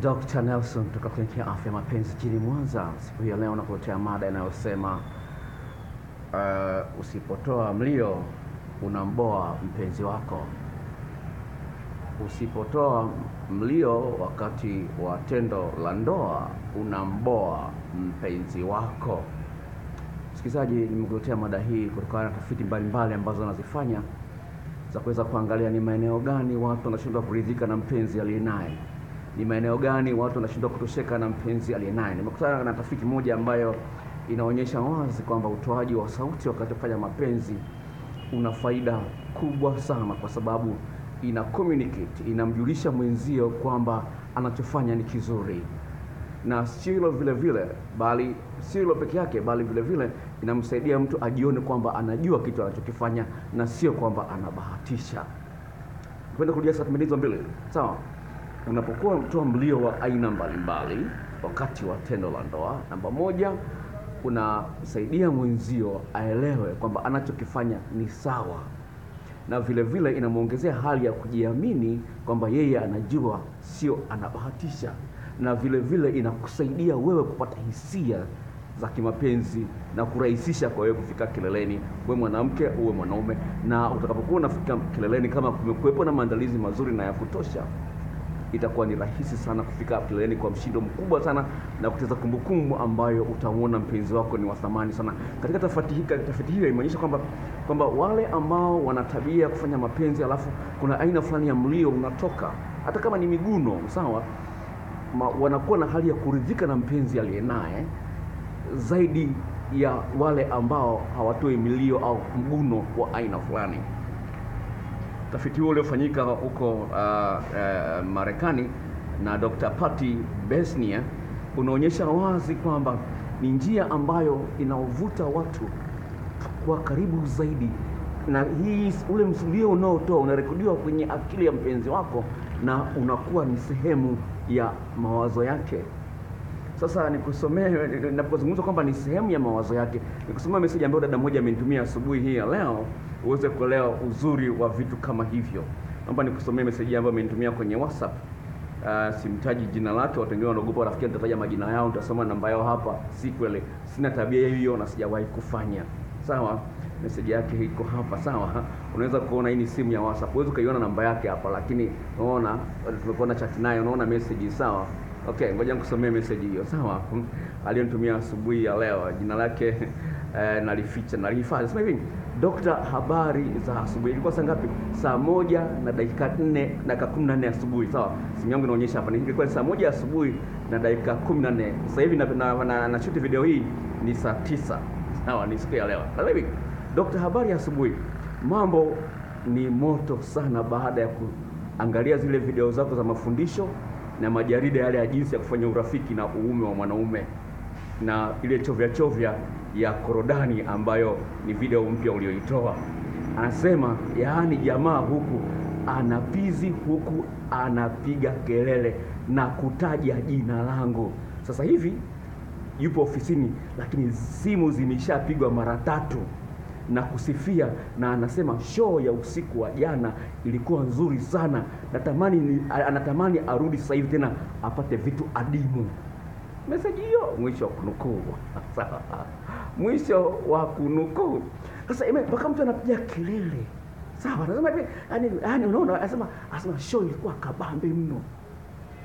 Dr. Nelson kutoka kliniki ya afya mapenzi jijini Mwanza. Siku hii ya leo nakuletea mada inayosema uh, usipotoa mlio unamboa mpenzi wako. Usipotoa mlio wakati wa tendo la ndoa unamboa mpenzi wako. Msikilizaji, nimekuletea mada hii kutokana na tafiti mbalimbali ambazo nazifanya za kuweza kuangalia ni maeneo gani watu wanashindwa kuridhika na mpenzi aliye naye, ni maeneo gani watu wanashindwa kutosheka na mpenzi aliye naye. Nimekutana na tafiti moja ambayo inaonyesha wazi kwamba utoaji wa sauti wakati wa kufanya mapenzi una faida kubwa sana, kwa sababu ina communicate, inamjulisha mwenzio kwamba anachofanya ni kizuri na silo vile vile, bali silo hilo peke yake, bali vile vile inamsaidia mtu ajione kwamba anajua kitu anachokifanya na sio kwamba anabahatisha. Kwenda kurudia sasa, mbili, sawa. Unapokuwa unatoa mlio wa aina mbalimbali wakati wa tendo la ndoa, namba moja, unasaidia mwenzio aelewe kwamba anachokifanya ni sawa, na vile vile inamwongezea hali ya kujiamini kwamba yeye anajua, sio anabahatisha na vile vile inakusaidia wewe kupata hisia za kimapenzi na kurahisisha kwa wewe kufika kileleni, uwe mwanamke uwe mwanaume. Na utakapokuwa unafika kileleni, kama kumekuwepo na maandalizi mazuri na ya kutosha, itakuwa ni rahisi sana kufika kileleni kwa mshindo mkubwa sana na kuteza kumbukumbu ambayo utamwona mpenzi wako ni wa thamani sana. Katika tafiti hii, tafiti hiyo imeonyesha kwamba kwamba wale ambao wana tabia ya kufanya mapenzi alafu kuna aina fulani ya mlio unatoka, hata kama ni miguno, sawa wanakuwa na hali ya kuridhika na mpenzi aliye naye zaidi ya wale ambao hawatoi milio au mguno wa aina fulani. Utafiti huo uliofanyika huko uh, uh, Marekani na Dr. Patty Besnier unaonyesha wazi kwamba ni njia ambayo inaovuta watu kwa karibu zaidi, na hii ule msulio unaotoa unarekodiwa kwenye akili ya mpenzi wako na unakuwa ni sehemu ya mawazo yake. Sasa nikusomee, ninapozungumza kwamba ni sehemu ya mawazo yake, nikusomea meseji ambayo dada mmoja amenitumia asubuhi hii ya leo, uweze kuelewa uzuri wa vitu kama hivyo. Naomba nikusomee message ambayo amenitumia kwenye WhatsApp. Uh, simtaji jina lake, watu wengine wanaogopa, rafiki nitataja majina yao, nitasoma namba yao hapa. Si kweli, sina tabia hiyo na sijawahi kufanya. Sawa, message yake iko hapa sawa. Unaweza kuona hii ni simu ya WhatsApp, huwezi ukaiona namba yake hapa, lakini unaona tumekuwa na chat naye, unaona message sawa. Okay, ngoja nikusomee message hiyo sawa, aliyonitumia asubuhi ya leo. Jina lake eh, nalificha nalihifadhi. Sema hivi, Dokta, habari za asubuhi. Ilikuwa saa ngapi? Saa moja na dakika nne dakika kumi na nne asubuhi. Sawa, simu yangu inaonyesha hapa, ilikuwa saa moja asubuhi na dakika kumi na nne Sasa hivi na shoot video hii ni saa tisa Sawa, ni siku ya leo. Sasa hivi, Dokta, habari ya asubuhi. Mambo ni moto sana baada ya kuangalia zile video zako za mafundisho na majarida yale ya jinsi ya kufanya urafiki na uume wa mwanaume na ile chovya chovya ya korodani ambayo ni video mpya ulioitoa. Anasema yaani, jamaa huku anapizi huku anapiga kelele na kutaja jina langu. Sasa hivi yupo ofisini, lakini simu zimeshapigwa mara tatu na kusifia, na anasema show ya usiku wa jana ilikuwa nzuri sana, natamani anatamani arudi sasa hivi tena apate vitu adimu. Meseji hiyo mwisho wa kunukuu. Mwisho wa kunukuu. Sasa mpaka mtu anapiga kelele, sawa, anasema yani, yani unaona, anasema anasema show ilikuwa kabambe mno.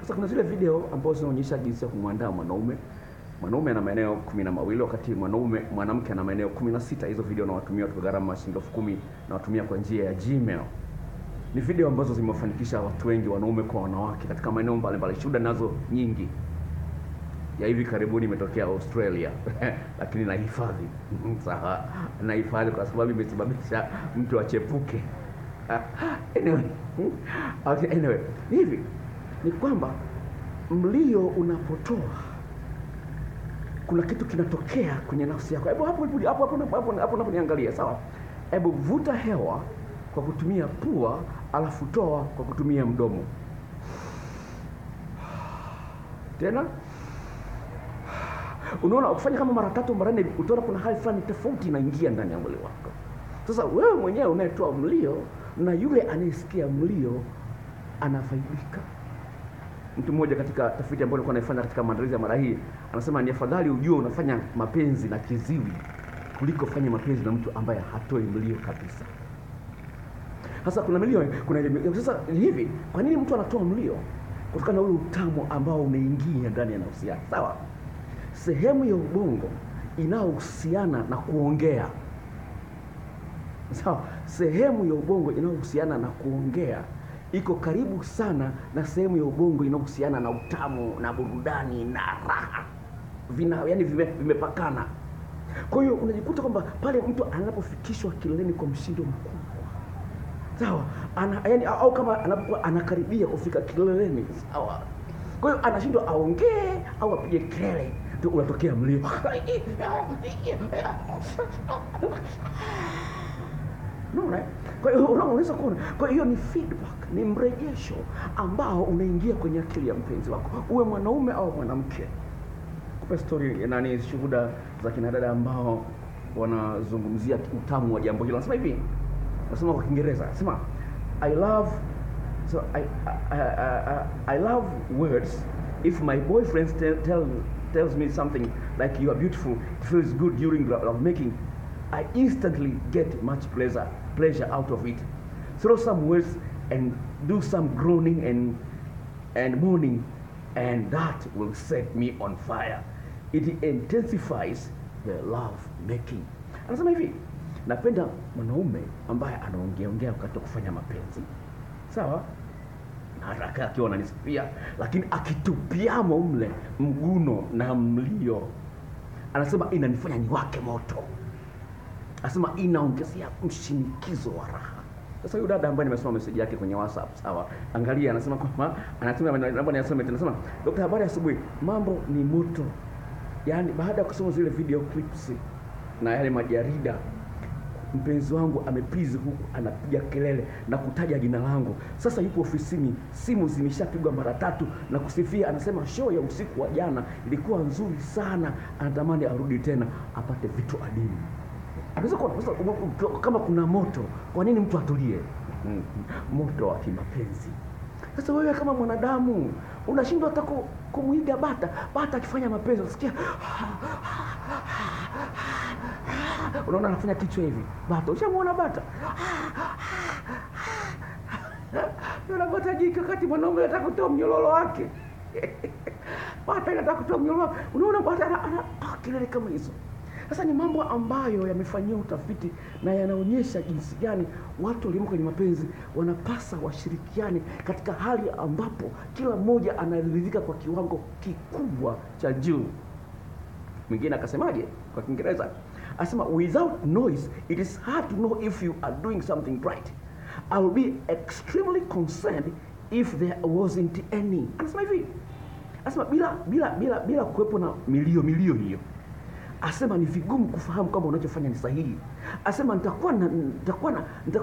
Sasa kuna zile video ambazo zinaonyesha jinsi ya kumwandaa mwanaume mwanaume ana maeneo kumi na mawili wakati mwanaume mwanamke ana maeneo kumi na sita. Hizo video nawatumia kwa gharama shilingi elfu kumi nawatumia kwa njia ya Gmail. Ni video ambazo zimewafanikisha watu wengi, wanaume kwa wanawake, katika maeneo mbalimbali. Shuhuda nazo nyingi. Ya hivi karibuni imetokea Australia lakini nahifadhi sawa, nahifadhi kwa sababu imesababisha mtu achepuke. anyway, anyway, hivi ni kwamba mlio unapotoa kuna kitu kinatokea kwenye nafsi yako. Hebu hapo hapo hapo hapo unaponiangalia, sawa? Hebu vuta hewa kwa kutumia pua, alafu toa kwa kutumia mdomo. Tena unaona, ukifanya kama mara tatu mara nne, utaona kuna hali fulani tofauti inaingia ndani ya mwili wako. Sasa wewe mwenyewe unayetoa mlio na yule anayesikia mlio anafaidika. Mtu mmoja katika tafiti ambayo alikuwa anaifanya katika maandalizi ya mara hii anasema ni afadhali ujue unafanya mapenzi na kiziwi kuliko fanya mapenzi na mtu ambaye hatoi mlio kabisa. Sasa kuna milio, kuna ile- sasa hivi, kwa nini mtu anatoa mlio? Kutokana na ule utamu ambao umeingia ndani ya nafsi yake, sawa? Sehemu ya ubongo inayohusiana na kuongea, sawa? Sehemu ya ubongo inayohusiana na kuongea iko karibu sana na sehemu ya ubongo inayohusiana na utamu na burudani na raha, vina yani vime, vimepakana. Kwa hiyo unajikuta kwamba pale mtu anapofikishwa kileleni kwa mshindo mkubwa sawa ana, yani, au kama anapokuwa anakaribia kufika kileleni sawa kwa hiyo anashindwa aongee au apige kelele ndio unatokea mlio Unaona? Kwa hiyo unaweza kuona. Kwa hiyo ni feedback, ni mrejesho ambao unaingia kwenye akili ya mpenzi wako, uwe mwanaume au mwanamke. Kupa story nani, shuhuda za kina dada ambao wanazungumzia utamu wa jambo hilo. Nasema hivi, nasema kwa Kiingereza, nasema I love so I, I, I, I, love words. If my boyfriend tell, tells me something like you are beautiful it feels good during love making I instantly get much pleasure pleasure out of it. Throw some words and do some groaning and and moaning and that will set me on fire it intensifies the love making. Anasema hivi napenda mwanaume ambaye anaongeaongea wakati wa kufanya mapenzi. Sawa? Haraka akiwa ananisifia lakini akitupiamo mle mguno na mlio. Anasema inanifanya niwake moto. Anasema inaongezea mshinikizo wa raha. Sasa huyu dada ambaye nimesoma meseji yake kwenye whatsapp sawa angalia anasema kwamba niasome tena anasema dokta habari asubuhi? Mambo ni moto yaani baada ya kusoma zile video clips na yale majarida mpenzi wangu amepizi huku anapiga kelele na kutaja jina langu. Sasa yupo ofisini simu zimeshapigwa mara tatu na kusifia. Anasema show ya usiku wa jana ilikuwa nzuri sana. Anatamani arudi tena apate vitu adimu. Anaweza u- kama kuna moto kwa nini mtu atulie? Mm, moto wa kimapenzi sasa wewe kama mwanadamu unashindwa hata ku- kumwiga bata. Bata akifanya mapenzi unasikia unaona anafanya kichwa hivi. Bata ushamwona bata? Unapata jiki wakati mwanaume anataka kutoa mnyololo wake. Bata anataka kutoa mnyororo wake. Unaona bata ana- kelele kama hizo sasa ni mambo ambayo yamefanyiwa utafiti na yanaonyesha jinsi gani watu walio kwenye mapenzi wanapasa washirikiane katika hali ambapo kila mmoja anaridhika kwa kiwango kikubwa cha juu. Mwingine akasemaje kwa kiingereza? Asema without noise it is hard to know if you are doing something right. I will be extremely concerned if there wasn't any. Anasema hivi. Asema bila bila bila bila kuwepo na milio milio hiyo asema ni vigumu kufahamu kwamba unachofanya ni sahihi. Asema nitakuwa nitakuwa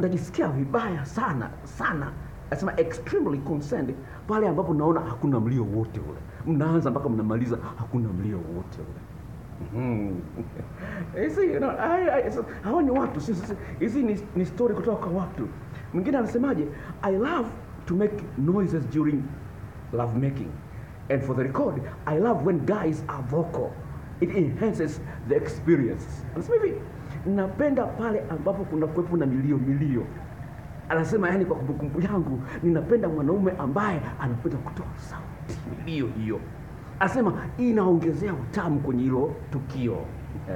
najisikia vibaya sana sana. Asema extremely concerned pale ambapo naona hakuna mlio wote ule. Mnaanza mpaka mnamaliza hakuna mlio wote ule. Hizi you ai- so- hawa ni watu hizi ni, ni story kutoka kwa watu. Mwingine anasemaje? I love to make noises during love making. And for the record i love when guys are vocal it enhances the experience anasema hivi napenda pale ambapo kuna kuwepo na milio milio. Anasema yani kwa kumbukumbu yangu ninapenda mwanaume ambaye anapenda kutoa sauti. Milio hiyo. Anasema inaongezea utamu kwenye hilo tukio.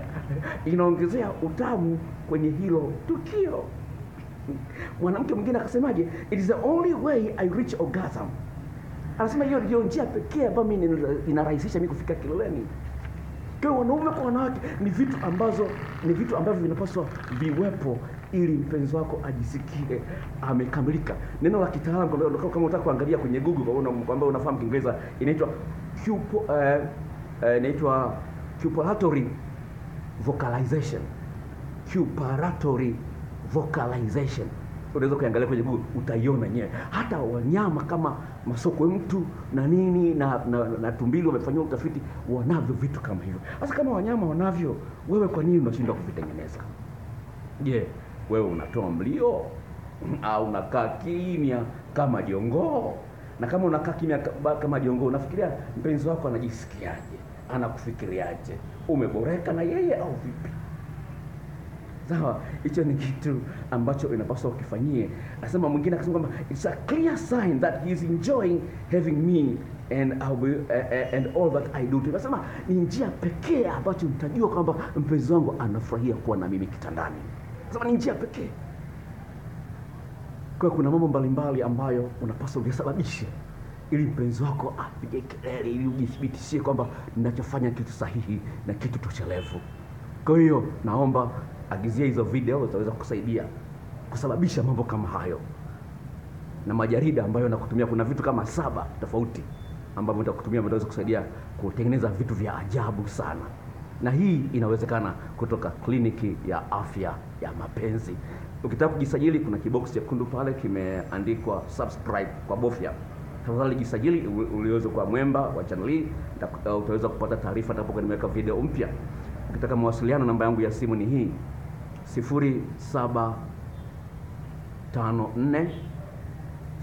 Inaongezea utamu kwenye hilo tukio. Mwanamke mwingine akasemaje it is the only way i reach orgasm. Anasema hiyo ndio njia pekee ambayo mimi inarahisisha mimi kufika kileleni kwa wanaume kwa wanawake ni vitu ambazo ni vitu ambavyo vinapaswa viwepo ili mpenzi wako ajisikie amekamilika. Neno la kitaalamu kama unataka kuangalia kwenye Google kwa kwamba unafahamu Kiingereza inaitwa cupo eh, eh, inaitwa cupulatory vocalization. Cupulatory vocalization. Unaweza kuangalia kwenye Google utaiona yenyewe. Hata wanyama kama masokwe mtu na nini na, na, na tumbili wamefanyiwa utafiti wanavyo vitu kama hivyo. Sasa kama wanyama wanavyo, wewe kwa nini unashindwa kuvitengeneza? Je, yeah, wewe unatoa mlio au unakaa kimya kama jongoo Na kama unakaa kimya kama jongoo, unafikiria mpenzi wako anajisikiaje, anakufikiriaje, umeboreka na yeye au vipi? Sawa, hicho ni kitu ambacho inapaswa ukifanyie. Nasema mwingine akasema kwamba it's a clear sign that he is enjoying having me and I'll be, uh, and all that I do. Nasema ni njia pekee ambacho mtajua kwamba mpenzi wangu anafurahia kuwa na mimi kitandani. sema ni njia pekee. Kwa kuna mambo mbalimbali ambayo unapaswa uyasababishe ili mpenzi wako apige kelele, ili ujithibitishie kwamba ninachofanya kitu sahihi na kitu toshelevu. Kwa hiyo naomba agizia hizo video zitaweza kusaidia kusababisha mambo kama hayo, na majarida ambayo nakutumia, kuna vitu kama saba tofauti ambavyo nitakutumia vitaweza kusaidia kutengeneza vitu vya ajabu sana, na hii inawezekana kutoka kliniki ya afya ya mapenzi. Ukitaka kujisajili, kuna kibox chekundu pale kimeandikwa subscribe kwa bofya. Tafadhali jisajili uliweze kuwa mwemba wa channel hii, utaweza kupata taarifa nitakapokuwa nimeweka video mpya. Ukitaka mawasiliano, namba yangu ya simu ni hii 0754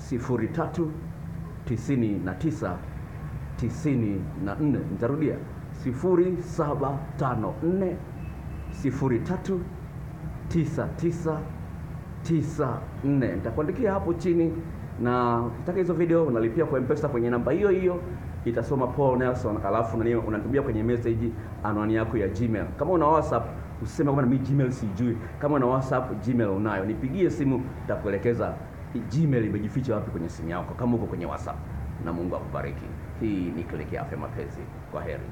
03 99 94. Nitarudia 0754 03 99 94. Nitakuandikia hapo chini, na ukitaka hizo video unalipia kwa M-Pesa kwenye namba hiyo hiyo itasoma Paul Nelson, alafu unanitumia kwenye message anwani yako ya Gmail. Kama una WhatsApp usiseme kwamba mimi Gmail sijui. Kama na WhatsApp Gmail unayo, nipigie simu, nitakuelekeza Gmail imejificha wapi kwenye simu yako, kama uko kwenye WhatsApp. Na Mungu akubariki. Hii ni Kliniki ya Afya Mapenzi. Kwa heri.